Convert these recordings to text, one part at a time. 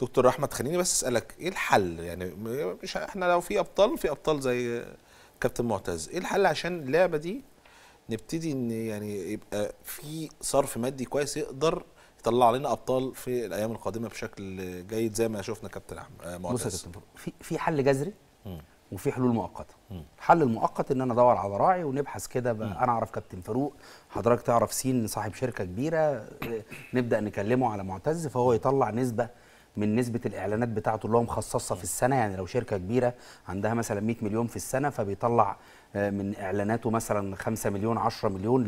دكتور أحمد خليني بس أسألك إيه الحل؟ يعني مش إحنا لو في أبطال في أبطال زي كابتن معتز إيه الحل عشان اللعبة دي نبتدي إن يعني يبقى في صرف مادي كويس يقدر يطلع لنا أبطال في الأيام القادمة بشكل جيد زي ما شفنا كابتن أحمد آه، بص يا معتز كابتن في في حل جذري. وفي حلول مؤقتة. الحل المؤقت إن أنا أدور على راعي ونبحث كده أنا أعرف كابتن فاروق حضرتك تعرف سين صاحب شركة كبيرة آه، نبدأ نكلمه على معتز فهو يطلع نسبة من نسبة الإعلانات بتاعته اللي هو مخصصها في السنة يعني لو شركة كبيرة عندها مثلا 100 مليون في السنة فبيطلع آه، من إعلاناته مثلا 5 مليون 10 مليون.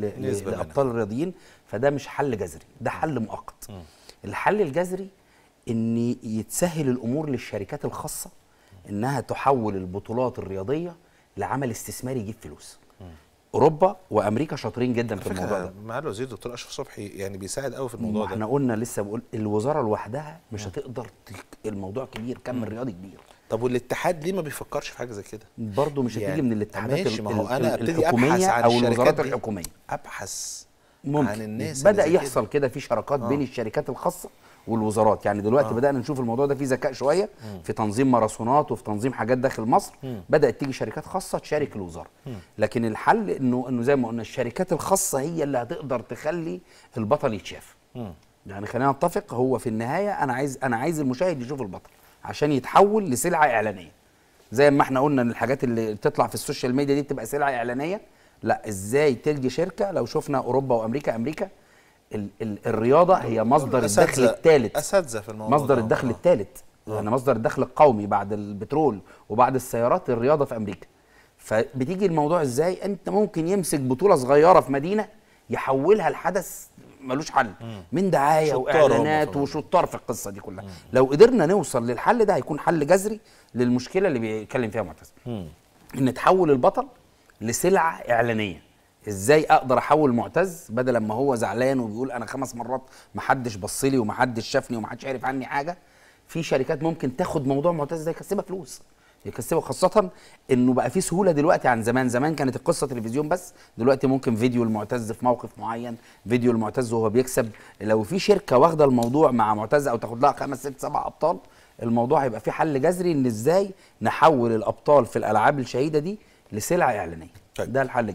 لأبطال الرياضيين. فده مش حل جذري ده حل مؤقت. الحل الجذري إن يتسهل الأمور للشركات الخاصة إنها تحول البطولات الرياضية لعمل استثماري يجيب فلوس. أوروبا وأمريكا شاطرين جدا في الموضوع ده. فكره مع الوزير دكتور اشرف صبحي يعني بيساعد قوي في الموضوع إحنا ده قلنا لسه بقول الوزارة لوحدها مش هتقدر الموضوع كبير كم الرياضي كبير. طب والاتحاد ليه ما بيفكرش في حاجة زي كده؟ برضه مش هتيجي يعني من الاتحادات ماشي، ما هو أبتدي أبحث الحكوميه عن أو الشركات الوزارات. الحكومية. أبحث ممكن. عن الناس بدأ. يحصل كده. في شراكات بين الشركات الخاصة والوزارات. يعني دلوقتي آه. بدأنا نشوف الموضوع ده فيه ذكاء شوية في تنظيم ماراثونات وفي تنظيم حاجات داخل مصر. بدأت تيجي شركات خاصة تشارك الوزارة. لكن الحل انه إنه زي ما قلنا الشركات الخاصة هي اللي هتقدر تخلي البطل يتشاف. يعني خلينا نتفق هو في النهاية أنا عايز أنا عايز المشاهد يشوف البطل عشان يتحول لسلعة إعلانية. زي ما إحنا قلنا إن الحاجات اللي بتطلع في ال social media دي بتبقى سلعة إعلانية. لا إزاي تيجي شركة؟ لو شفنا أوروبا وأمريكا أمريكا ال ال الرياضة هي مصدر الدخل الثالث أساتذة في الموضوع مصدر. الدخل آه. الثالث يعني مصدر الدخل القومي بعد البترول وبعد السيارات الرياضة في أمريكا. فبتيجي الموضوع إزاي؟ أنت ممكن يمسك بطولة صغيرة في مدينة يحولها لحدث ملوش حل. من دعاية وإعلانات. وشطار في القصة دي كلها. لو قدرنا نوصل للحل ده هيكون حل جذري للمشكلة اللي بيتكلم فيها معتز. إن تحول البطل لسلعة إعلانية. إزاي أقدر احول معتز بدل ما هو زعلان وبيقول أنا خمس مرات ما حدش بص لي وما حدش شافني وما حدش عارف عني حاجة. في شركات ممكن تاخد موضوع معتز ده يكسبها فلوس. يكسبها خاصة انه بقى في سهولة دلوقتي عن زمان، زمان كانت القصة تلفزيون بس، دلوقتي ممكن فيديو المعتز في موقف معين، فيديو المعتز وهو بيكسب، لو في شركة واخدة الموضوع مع معتز أو تاخد لها خمس ست سبع ابطال، الموضوع هيبقى فيه حل جذري ان إزاي نحول الابطال في الالعاب الشهيدة دي لسلعة اعلانية. طيب. ده الحل